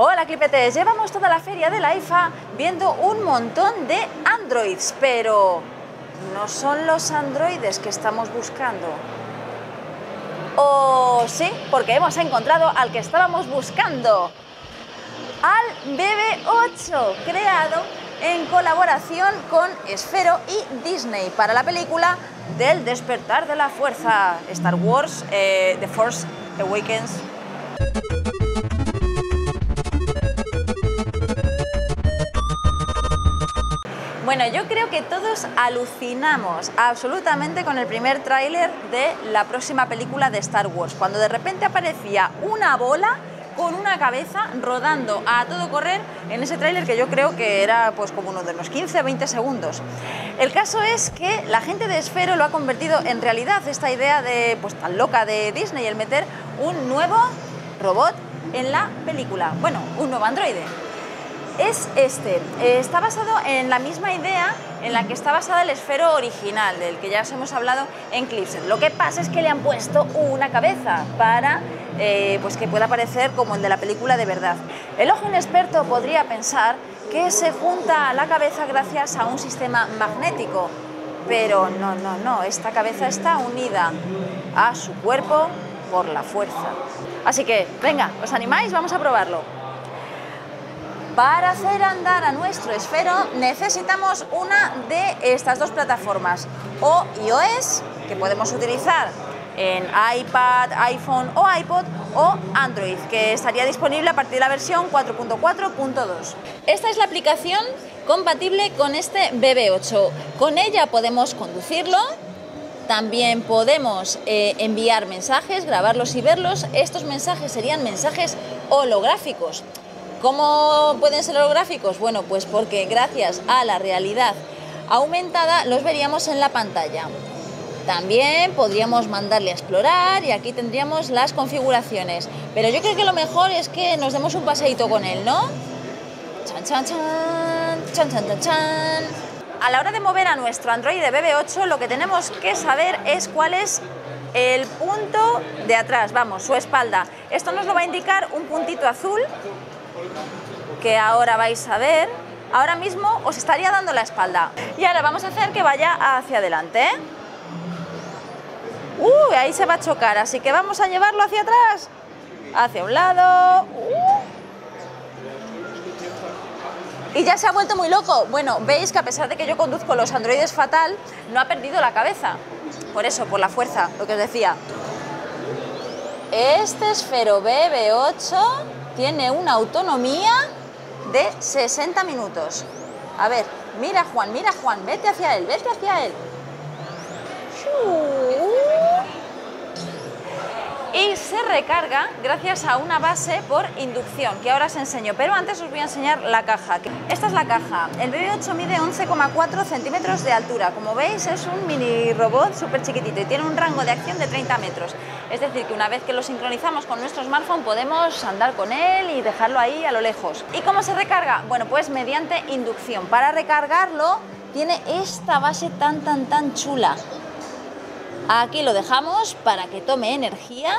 Hola clipetes, llevamos toda la feria de la IFA viendo un montón de androids, pero no son los androides que estamos buscando. O sí, porque hemos encontrado al que estábamos buscando, al BB-8, creado en colaboración con Esfero y Disney para la película del despertar de la fuerza, Star Wars, eh, The Force Awakens. Bueno, yo creo que todos alucinamos absolutamente con el primer tráiler de la próxima película de Star Wars, cuando de repente aparecía una bola con una cabeza rodando a todo correr en ese tráiler que yo creo que era pues como uno de los 15 o 20 segundos. El caso es que la gente de Esfero lo ha convertido en realidad esta idea de pues tan loca de Disney el meter un nuevo robot en la película. Bueno, un nuevo androide es este. Eh, está basado en la misma idea en la que está basada el esfero original, del que ya os hemos hablado en Clipset. Lo que pasa es que le han puesto una cabeza para eh, pues que pueda parecer como el de la película de verdad. El ojo inexperto podría pensar que se junta a la cabeza gracias a un sistema magnético, pero no, no, no, esta cabeza está unida a su cuerpo por la fuerza. Así que, venga, ¿os animáis? Vamos a probarlo. Para hacer andar a nuestro esfero necesitamos una de estas dos plataformas, o iOS, que podemos utilizar en iPad, iPhone o iPod, o Android, que estaría disponible a partir de la versión 4.4.2. Esta es la aplicación compatible con este BB8. Con ella podemos conducirlo, también podemos eh, enviar mensajes, grabarlos y verlos. Estos mensajes serían mensajes holográficos. ¿Cómo pueden ser holográficos? Bueno, pues porque gracias a la realidad aumentada los veríamos en la pantalla. También podríamos mandarle a explorar y aquí tendríamos las configuraciones. Pero yo creo que lo mejor es que nos demos un paseíto con él, ¿no? Chan, chan, chan, chan, chan, chan, chan. A la hora de mover a nuestro Android de BB8 lo que tenemos que saber es cuál es el punto de atrás, vamos, su espalda. Esto nos lo va a indicar un puntito azul que ahora vais a ver, ahora mismo os estaría dando la espalda. Y ahora vamos a hacer que vaya hacia adelante. Uy, ahí se va a chocar, así que vamos a llevarlo hacia atrás, hacia un lado. Uh. Y ya se ha vuelto muy loco. Bueno, veis que a pesar de que yo conduzco los androides fatal, no ha perdido la cabeza. Por eso, por la fuerza, lo que os decía. Este esfero BB8 tiene una autonomía de 60 minutos. A ver, mira Juan, mira Juan, vete hacia él, vete hacia él. Y se recarga gracias a una base por inducción, que ahora os enseño. Pero antes os voy a enseñar la caja. Esta es la caja. El BB8 mide 11,4 centímetros de altura. Como veis, es un mini robot súper chiquitito y tiene un rango de acción de 30 metros. Es decir, que una vez que lo sincronizamos con nuestro smartphone podemos andar con él y dejarlo ahí a lo lejos. ¿Y cómo se recarga? Bueno, pues mediante inducción. Para recargarlo tiene esta base tan tan tan chula. Aquí lo dejamos para que tome energía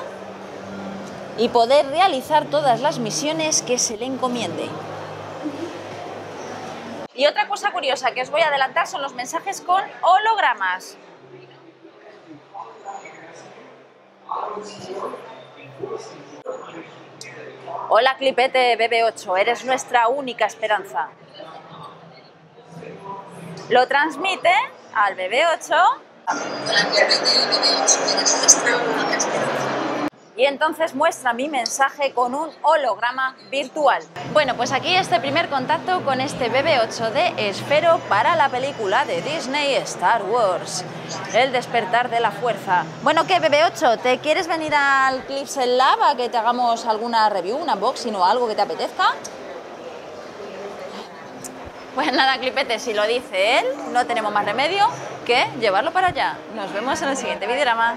y poder realizar todas las misiones que se le encomiende. Y otra cosa curiosa que os voy a adelantar son los mensajes con hologramas. Hola Clipete BB8, eres nuestra única esperanza. Lo transmite al BB8. Hola Clipete BB8, eres nuestra única esperanza y entonces muestra mi mensaje con un holograma virtual. Bueno, pues aquí este primer contacto con este BB-8 de Esfero para la película de Disney Star Wars, El despertar de la fuerza. Bueno, ¿qué BB-8? ¿Te quieres venir al Clips Lab a que te hagamos alguna review, un unboxing o algo que te apetezca? Pues nada, Clipete, si lo dice él, no tenemos más remedio que llevarlo para allá. Nos vemos en el siguiente videorama.